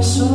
promise